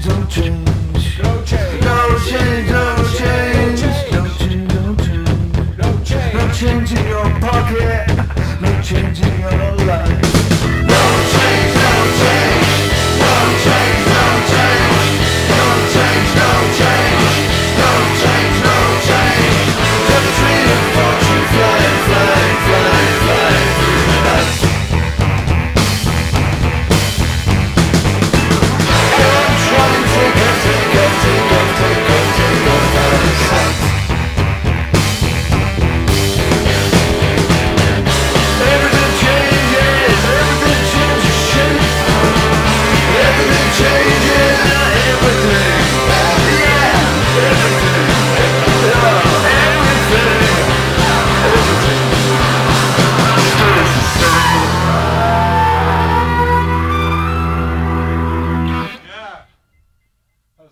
change in your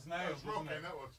nails. That was rocking, that was.